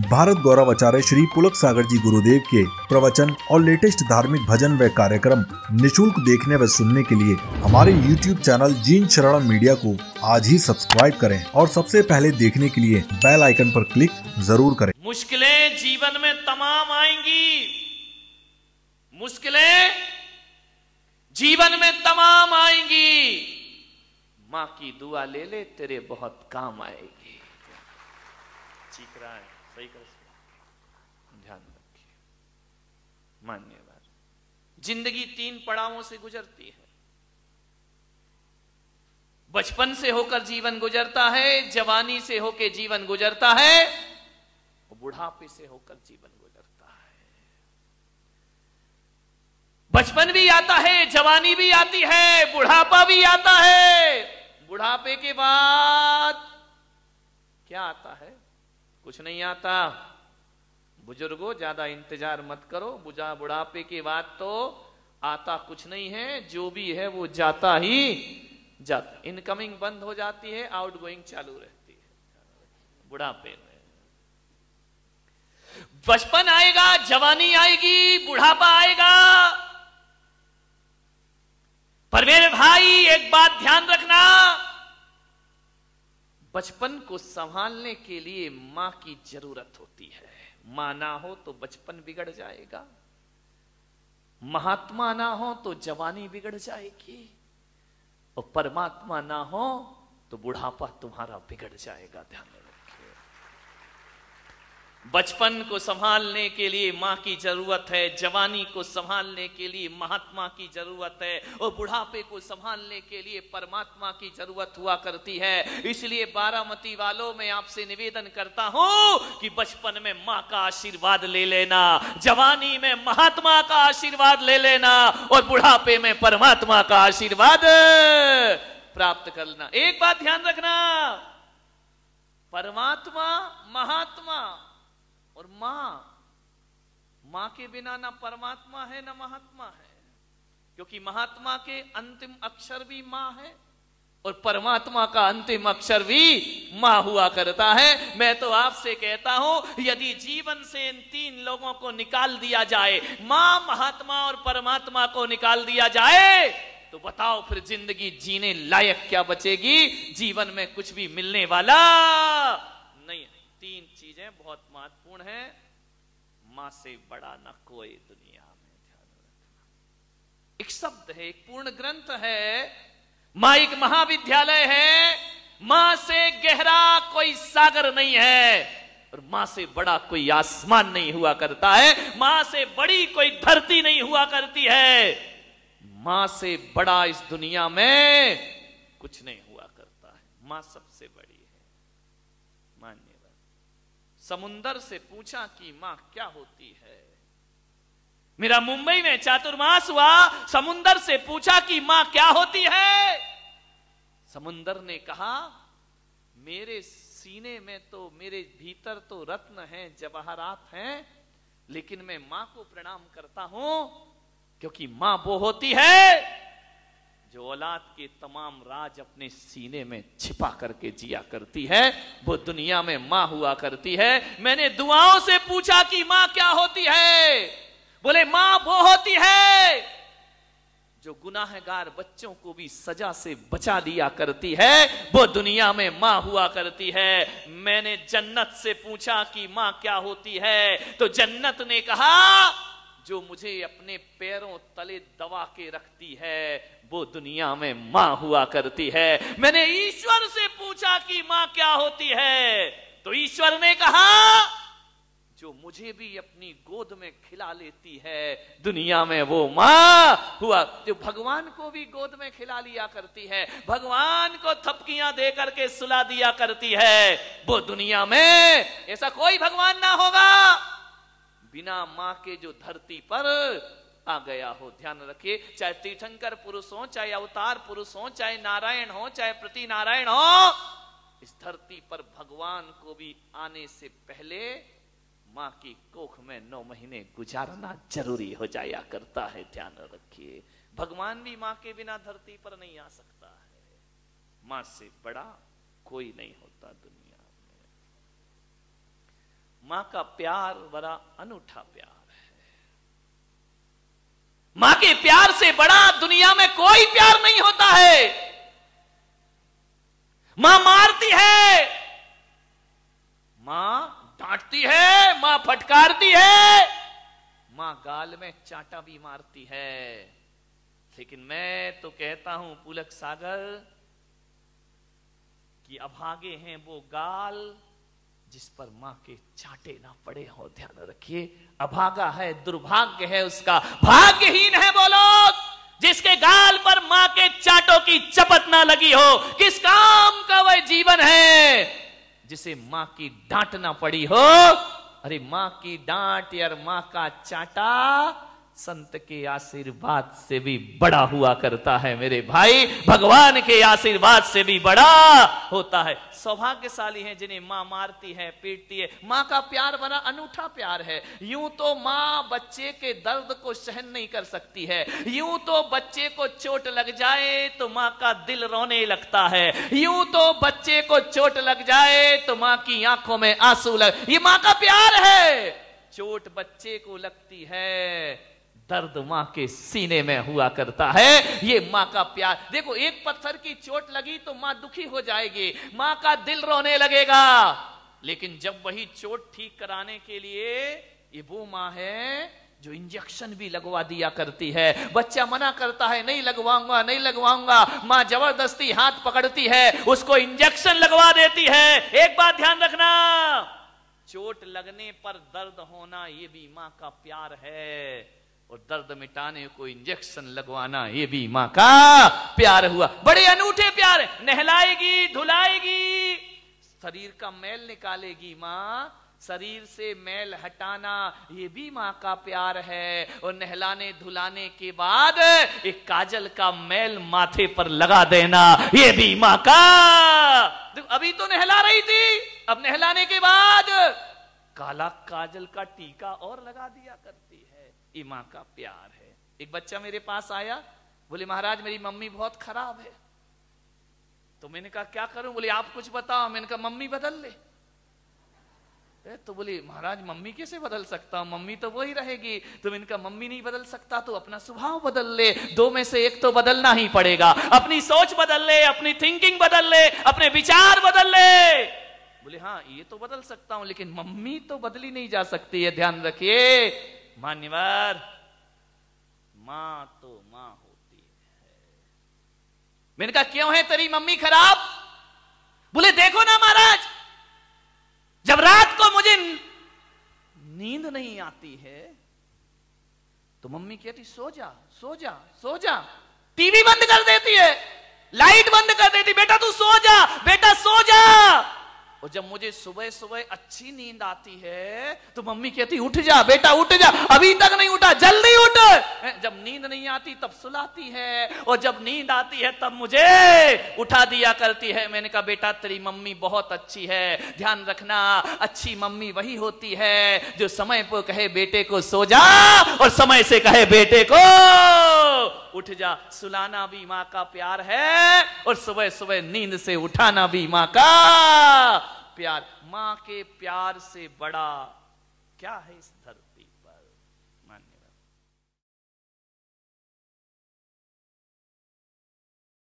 भारत गौरव आचार्य श्री पुलक सागर जी गुरुदेव के प्रवचन और लेटेस्ट धार्मिक भजन व कार्यक्रम निशुल्क देखने व सुनने के लिए हमारे YouTube चैनल जीन शरण मीडिया को आज ही सब्सक्राइब करें और सबसे पहले देखने के लिए बेल आइकन पर क्लिक ज़रूर करें। मुश्किलें जीवन में तमाम आएँगी। मुश्किलें जीवन में तमाम आएँगी। माँ की दुआ ले ले, तेरे बहुत काम आएगी। चीख रहा है सही कर ध्यान रखिए। मान्यवर। ज़िंदगी तीन पड़ावों से गुजरती है। बचपन से होकर जीवन गुजरता है जवानी से होकर जीवन गुजरता है और बुढ़ापे से होकर जीवन गुजरता है। बचपन भी आता है जवानी भी आती है बुढ़ापा भी आता है। बुढ़ापे के बाद क्या आता है? कुछ नहीं आता। बुजुर्गो, ज़्यादा इंतज़ार मत करो। बुझा बुढ़ापे की बात तो आता कुछ नहीं है। जो भी है, वो जाता ही जाता इनकमिंग बंद हो जाती है आउटगोइंग चालू रहती है। बुढ़ापे में। बचपन आएगा, जवानी आएगी, बुढ़ापा आएगा। पर मेरे भाई, एक बात ध्यान रखना। बचपन को संभालने के लिए माँ की ज़रूरत होती है। माँ ना हो तो बचपन बिगड़ जाएगा। महात्मा ना हो तो जवानी बिगड़ जाएगी। और परमात्मा ना हो तो बुढ़ापा तुम्हारा बिगड़ जाएगा, ध्यान रखिए बचपन को संभालने के लिए माँ की ज़रूरत है, जवानी को संभालने के लिए महात्मा की ज़रूरत है और बुढ़ापे को संभालने के लिए परमात्मा की ज़रूरत हुआ करती है। इसलिए बारामती वालों में आपसे निवेदन करता हूँ कि बचपन में माँ का आशीर्वाद ले लेना, जवानी में महात्मा का आशीर्वाद ले लेना और बुढ़ापे में परमात्मा का आशीर्वाद प्राप्त करना। एक बात ध्यान रखना, परमात्मा महात्मा और माँ माँ के बिना ना परमात्मा है, ना महात्मा है। क्योंकि महात्मा के अंतिम अक्षर भी माँ है और परमात्मा का अंतिम अक्षर भी माँ हुआ करता है। मैं तो आपसे कहता हूँ, यदि जीवन से इन तीन लोगों को निकाल दिया जाए, माँ, महात्मा और परमात्मा को निकाल दिया जाए तो बताओ फिर ज़िंदगी जीने लायक क्या बचेगी? जीवन में कुछ भी मिलने वाला नहीं तीन चीज़ें बहुत महत्वपूर्ण है। माँ से बड़ा ना कोई दुनिया में ध्यान रखना। एक शब्द है, एक पूर्ण ग्रंथ है। माँ एक महाविद्यालय है। माँ से गहरा कोई सागर नहीं है। और माँ से बड़ा कोई आसमान नहीं हुआ करता है। माँ से बड़ी कोई धरती नहीं हुआ करती है। माँ से बड़ा इस दुनिया में कुछ नहीं हुआ करता है। माँ सबसे बड़ी। समुंदर से पूछा कि माँ, क्या होती है? मेरा मुंबई में चातुर्मास हुआ, समुंदर से पूछा कि माँ, क्या होती है? समुंदर ने कहा, मेरे सीने में तो मेरे भीतर तो रत्न हैं, जवाहरात हैं, लेकिन मैं माँ को प्रणाम करता हूँ, क्योंकि माँ वो होती है। जो औलाद के तमाम राज अपने सीने में छिपा करके जिया करती है, वो दुनिया में माँ हुआ करती है। मैंने दुआओं से पूछा कि माँ क्या होती है? बोले, माँ वो होती है जो गुनाहगार बच्चों को भी सजा से बचा दिया करती है। वो दुनिया में माँ हुआ करती है। मैंने जन्नत से पूछा कि माँ क्या होती है? तो जन्नत ने कहा जो मुझे अपने पैरों तले दबा के रखती है, वो दुनिया में माँ हुआ करती है। मैंने ईश्वर से पूछा कि माँ क्या होती है? तो ईश्वर ने कहा, जो मुझे भी अपनी गोद में खिला लेती है, दुनिया में वो माँ हुआ जो भगवान को भी गोद में खिला लिया करती है, भगवान को थपकियाँ दे करके सुला दिया करती है, वो दुनिया में ऐसा कोई भगवान ना होगा। बिना माँ के जो धरती पर आ गया हो, ध्यान रखिए, चाहे तीर्थंकर पुरुष हो, चाहे अवतार पुरुष हो, चाहे नारायण हो, चाहे प्रति नारायण हो, इस धरती पर भगवान को भी आने से पहले माँ की कोख में नौ महीने गुजारना ज़रूरी हो जाया करता है, ध्यान रखिए। भगवान भी माँ के बिना धरती पर नहीं आ सकता है। माँ से बड़ा कोई नहीं होता दुनिया। माँ का प्यार बड़ा अनूठा प्यार है। माँ के प्यार से बड़ा दुनिया में कोई प्यार नहीं होता है। माँ मारती है। माँ डांटती है, माँ फटकारती है। माँ गाल में चाटा भी मारती है। लेकिन मैं तो कहता हूँ, पुलक सागर, कि अभागे हैं वो गाल जिस पर माँ के चाटे ना पड़े हो, ध्यान रखिए। अभागा है, दुर्भाग्य है उसका। भाग्यहीन है वो लोग, जिसके गाल पर माँ के चाटों की चपत ना लगी हो। किस काम का वह जीवन है, जिसे माँ की डांट ना पड़ी हो? अरे माँ की डांट यार, माँ का चाटा संत के आशीर्वाद से भी बड़ा हुआ करता है मेरे भाई। भगवान के आशीर्वाद से भी बड़ा होता है। सौभाग्यशाली है जिन्हें माँ मारती है, पीटती है। माँ का प्यार बड़ा अनूठा प्यार है। यूँ तो माँ बच्चे के दर्द को सहन नहीं कर सकती है। यूँ तो बच्चे को चोट लग जाए तो माँ का दिल रोने लगता है। यूँ तो बच्चे को चोट लग जाए तो माँ की आँखों में आँसू लग ये माँ का प्यार है। चोट बच्चे को लगती है। दर्द माँ के सीने में हुआ करता है। ये माँ का प्यार। देखो, एक पत्थर की चोट लगी तो माँ दुखी हो जाएगी। माँ का दिल रोने लगेगा। लेकिन जब वही चोट ठीक कराने के लिए ये वो माँ है जो इंजेक्शन भी लगवा दिया करती है। बच्चा मना करता है, नहीं लगवाऊँगा नहीं लगवाऊँगा। माँ ज़बरदस्ती हाथ पकड़ती है, उसको इंजेक्शन लगवा देती है। एक बात ध्यान रखना, चोट लगने पर दर्द होना ये भी माँ का प्यार है। और दर्द मिटाने को इंजेक्शन लगवाना, ये भी माँ का प्यार हुआ। बड़े अनूठे प्यार नहलाएगी, धुलाएगी। शरीर का मैल निकालेगी माँ। शरीर से मैल हटाना, ये भी माँ का प्यार है। और नहलाने, धुलाने के बाद एक काजल का मैल माथे पर लगा देना, ये भी माँ का। अभी तो नहला रही थी। अब नहलाने के बाद काला काजल का टीका और लगा दिया करती है। ये माँ का प्यार है। एक बच्चा मेरे पास आया, बोले, महाराज, मेरी मम्मी बहुत खराब है। तो मैंने कहा, क्या करूँ? बोले, आप कुछ बताओ। मैंने कहा, मम्मी बदल ले। तो बोले, महाराज, मम्मी कैसे बदल सकता हूँ? मम्मी तो वही रहेगी। तो इनका मम्मी नहीं बदल सकता तो अपना स्वभाव बदल ले। दो में से एक तो बदलना ही पड़ेगा। अपनी सोच बदल ले, अपनी थिंकिंग बदल ले, अपने विचार बदल ले। बोले हाँ ये तो बदल सकता हूँ, लेकिन मम्मी तो बदली नहीं जा सकती है, ध्यान रखिए। मान्यवर, माँ तो माँ होती है। मैंने कहा, क्यों है तेरी मम्मी खराब? बोले, देखो ना महाराज, जब रात को मुझे नींद नहीं आती है तो मम्मी कहती, सो जा सो जा सो जा। टीवी बंद कर देती है, लाइट बंद कर देती, बेटा तू सो जा, बेटा सो जा। और जब मुझे सुबह सुबह अच्छी नींद आती है तो मम्मी कहती, उठ जा, बेटा, उठ जा, अभी तक नहीं उठा, जल्दी उठ। जब नींद नहीं आती, तब सुलाती है, और जब नींद आती है, तब मुझे उठा दिया करती है। मैंने कहा, बेटा, तेरी मम्मी बहुत अच्छी है, ध्यान रखना, अच्छी मम्मी वही होती है, जो समय पर कहे, बेटे को सो जा, और समय से कहे, बेटे को उठ जा। सुलाना भी माँ का प्यार है, और सुबह सुबह नींद से उठाना भी माँ का प्यार माँ के प्यार से बड़ा क्या है इस धर्म?